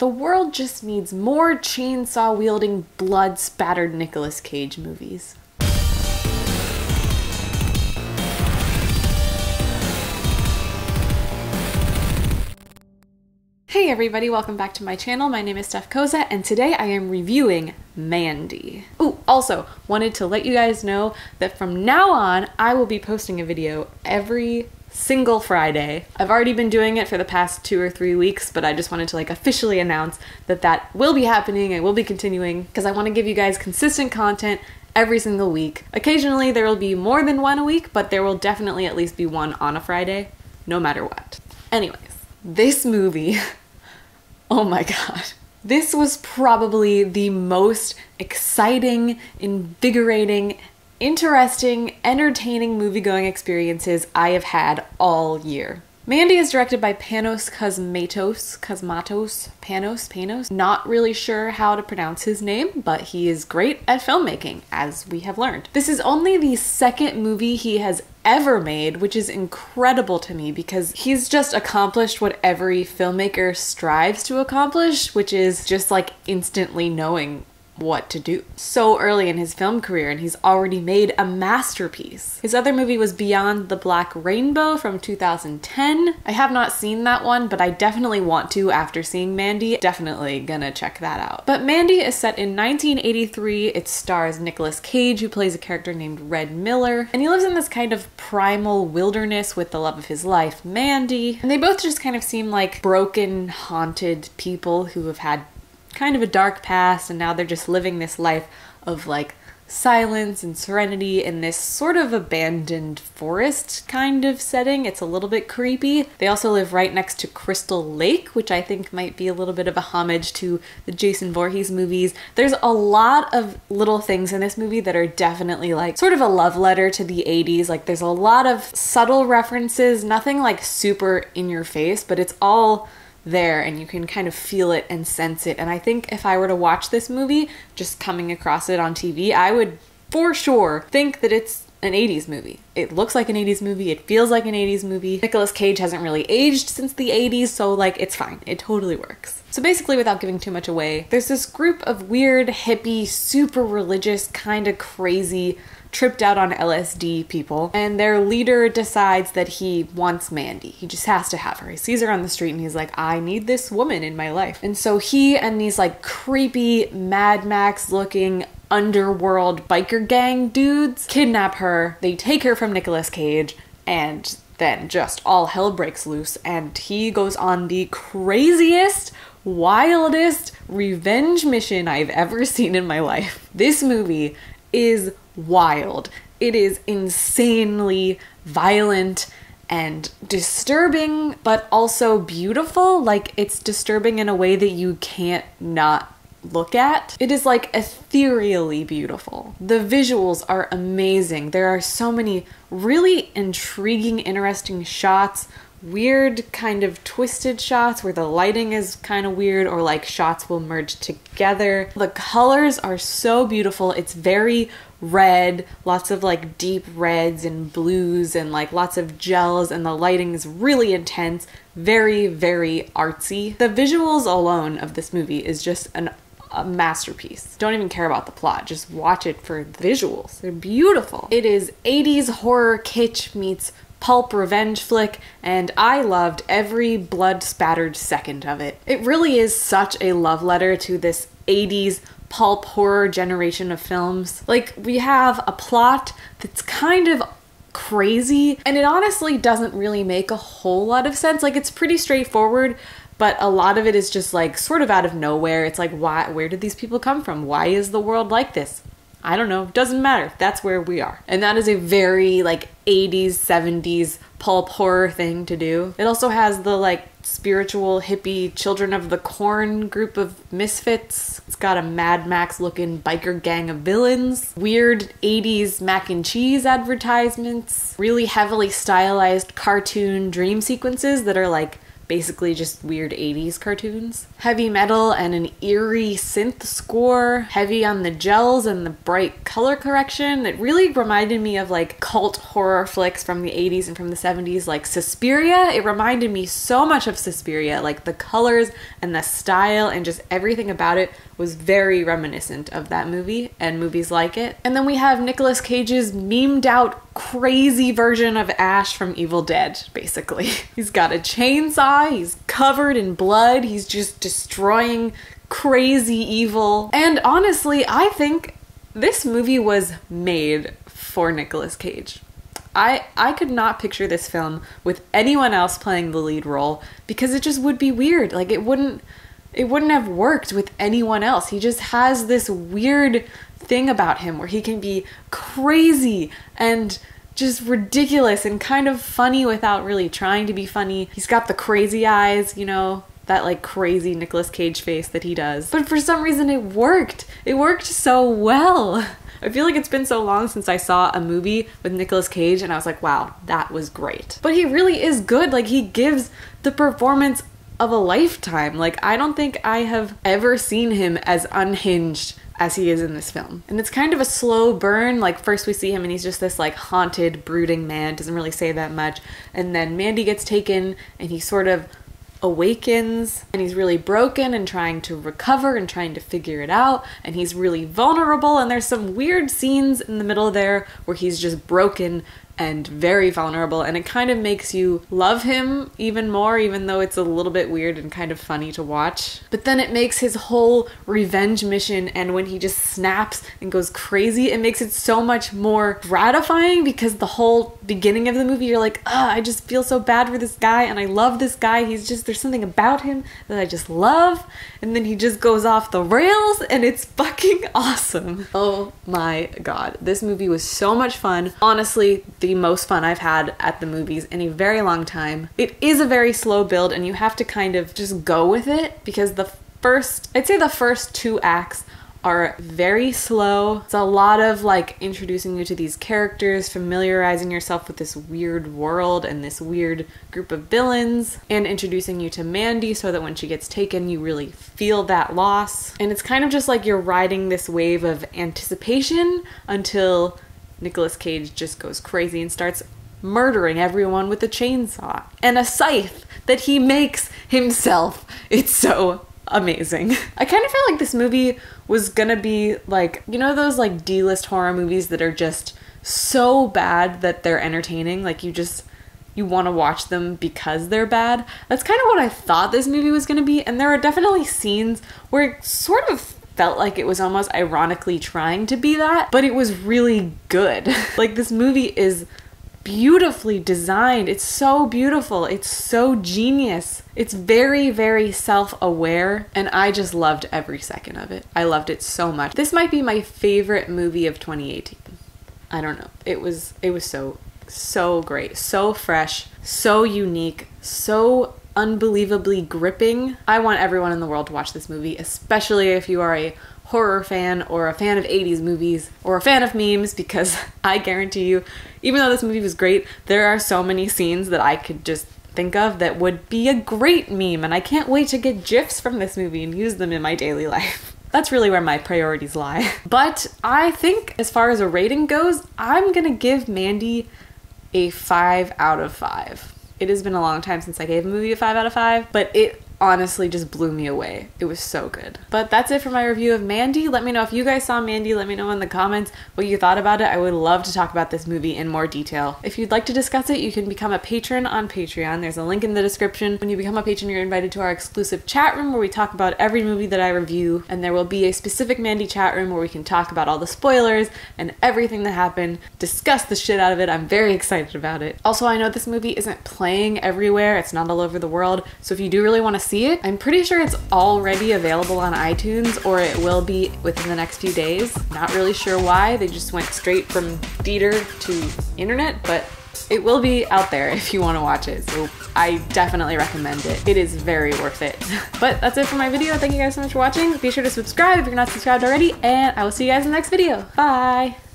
The world just needs more chainsaw wielding, blood spattered Nicolas Cage movies. Hey everybody, welcome back to my channel. My name is Steph Cozza and today I am reviewing Mandy. Ooh, also wanted to let you guys know that from now on I will be posting a video every single Friday. I've already been doing it for the past two or three weeks, but I just wanted to like officially announce that that will be happening and will be continuing because I want to give you guys consistent content every single week. Occasionally there will be more than one a week, but there will definitely at least be one on a Friday, no matter what. Anyways, this movie Oh my god. This was probably the most exciting, invigorating, interesting, entertaining movie-going experiences I have had all year. Mandy is directed by Panos Cosmatos, Cosmatos, Panos, Panos. Not really sure how to pronounce his name, but he is great at filmmaking, as we have learned. This is only the second movie he has ever made, which is incredible to me because he's just accomplished what every filmmaker strives to accomplish, which is just like instantly knowing what to do. So early in his film career, and he's already made a masterpiece. His other movie was Beyond the Black Rainbow from 2010. I have not seen that one, but I definitely want to after seeing Mandy. Definitely gonna check that out. But Mandy is set in 1983. It stars Nicolas Cage, who plays a character named Red Miller, and he lives in this kind of primal wilderness with the love of his life, Mandy. And they both just kind of seem like broken, haunted people who have had kind of a dark past and now they're just living this life of like silence and serenity in this sort of abandoned forest kind of setting. It's a little bit creepy. They also live right next to Crystal Lake, which I think might be a little bit of a homage to the Jason Voorhees movies. There's a lot of little things in this movie that are definitely like sort of a love letter to the 80s. Like there's a lot of subtle references, nothing like super in your face, but it's all there and you can kind of feel it and sense it. And I think if I were to watch this movie, just coming across it on TV, I would for sure think that it's an 80s movie. It looks like an 80s movie, it feels like an 80s movie. Nicolas Cage hasn't really aged since the 80s, so like it's fine. It totally works. So basically, without giving too much away, there's this group of weird, hippie, super religious, kind of crazy tripped out on LSD people, and their leader decides that he wants Mandy. He just has to have her. He sees her on the street and he's like, I need this woman in my life. And so he and these like creepy Mad Max looking underworld biker gang dudes kidnap her. They take her from Nicolas Cage and then just all hell breaks loose and he goes on the craziest wildest revenge mission I've ever seen in my life. This movie is wild. It is insanely violent and disturbing, but also beautiful. Like, it's disturbing in a way that you can't not look at. It is like ethereally beautiful. The visuals are amazing. There are so many really intriguing, interesting shots weird kind of twisted shots where the lighting is kind of weird or like shots will merge together. The colors are so beautiful. It's very red, lots of like deep reds and blues and like lots of gels and the lighting is really intense, very very artsy. The visuals alone of this movie is just an a masterpiece. Don't even care about the plot, just watch it for the visuals. They're beautiful. It is 80s horror kitsch meets pulp revenge flick, and I loved every blood spattered second of it. It really is such a love letter to this 80s pulp horror generation of films. Like, we have a plot that's kind of crazy, and it honestly doesn't really make a whole lot of sense. Like, it's pretty straightforward, but a lot of it is just like sort of out of nowhere. It's like, why, where did these people come from? Why is the world like this? I don't know, doesn't matter. That's where we are. And that is a very like 80s, 70s pulp horror thing to do. It also has the like spiritual hippie children of the corn group of misfits. It's got a Mad Max looking biker gang of villains, weird 80s mac and cheese advertisements, really heavily stylized cartoon dream sequences that are like basically just weird 80s cartoons. Heavy metal and an eerie synth score, heavy on the gels and the bright color correction. It really reminded me of like cult horror flicks from the 80s and from the 70s, like Suspiria. It reminded me so much of Suspiria, like the colors and the style and just everything about it was very reminiscent of that movie and movies like it. And then we have Nicolas Cage's memed out crazy version of Ash from Evil Dead, basically. He's got a chainsaw, he's covered in blood, he's just destroying crazy evil. And honestly, I think this movie was made for Nicolas Cage. I I could not picture this film with anyone else playing the lead role because it just would be weird. Like it wouldn't it wouldn't have worked with anyone else. He just has this weird thing about him where he can be crazy and just ridiculous and kind of funny without really trying to be funny. He's got the crazy eyes, you know, that like crazy Nicolas Cage face that he does. But for some reason it worked. It worked so well. I feel like it's been so long since I saw a movie with Nicolas Cage and I was like, wow, that was great. But he really is good. Like he gives the performance of a lifetime. Like, I don't think I have ever seen him as unhinged as he is in this film. And it's kind of a slow burn. Like, first we see him and he's just this, like, haunted, brooding man, doesn't really say that much. And then Mandy gets taken and he sort of awakens and he's really broken and trying to recover and trying to figure it out and he's really vulnerable and there's some weird scenes in the middle there where he's just broken and very vulnerable and it kind of makes you love him even more even though it's a little bit weird and kind of funny to watch. But then it makes his whole revenge mission and when he just snaps and goes crazy it makes it so much more gratifying because the whole beginning of the movie you're like ah I just feel so bad for this guy and I love this guy. He's just there's something about him that I just love. And then he just goes off the rails and it's fucking awesome. Oh my god. This movie was so much fun. Honestly the most fun I've had at the movies in a very long time. It is a very slow build and you have to kind of just go with it because the first, I'd say the first two acts are very slow. It's a lot of like introducing you to these characters, familiarizing yourself with this weird world and this weird group of villains, and introducing you to Mandy so that when she gets taken, you really feel that loss. And it's kind of just like you're riding this wave of anticipation until Nicolas Cage just goes crazy and starts murdering everyone with a chainsaw and a scythe that he makes himself. It's so amazing. I kind of felt like this movie was gonna be like, you know, those like D list horror movies that are just so bad that they're entertaining? Like, you just. You want to watch them because they're bad. That's kind of what I thought this movie was going to be. And there are definitely scenes where it sort of felt like it was almost ironically trying to be that, but it was really good. like this movie is beautifully designed. It's so beautiful. It's so genius. It's very, very self aware, and I just loved every second of it. I loved it so much. This might be my favorite movie of 2018. I don't know. It was it was so so great, so fresh, so unique, so unbelievably gripping. I want everyone in the world to watch this movie, especially if you are a horror fan or a fan of 80s movies or a fan of memes because I guarantee you, even though this movie was great, there are so many scenes that I could just think of that would be a great meme and I can't wait to get gifs from this movie and use them in my daily life. That's really where my priorities lie. But I think as far as a rating goes, I'm gonna give Mandy a 5 out of 5. It has been a long time since I gave a movie a 5 out of 5, but it honestly just blew me away. It was so good. But that's it for my review of Mandy. Let me know if you guys saw Mandy. Let me know in the comments what you thought about it. I would love to talk about this movie in more detail. If you'd like to discuss it, you can become a patron on Patreon. There's a link in the description. When you become a patron, you're invited to our exclusive chat room where we talk about every movie that I review, and there will be a specific Mandy chat room where we can talk about all the spoilers and everything that happened, discuss the shit out of it. I'm very excited about it. Also, I know this movie isn't playing everywhere. It's not all over the world. So if you do really want to see it. I'm pretty sure it's already available on iTunes or it will be within the next few days. Not really sure why. They just went straight from theater to internet, but it will be out there if you want to watch it. So I definitely recommend it. It is very worth it. but that's it for my video. Thank you guys so much for watching. Be sure to subscribe if you're not subscribed already, and I will see you guys in the next video. Bye!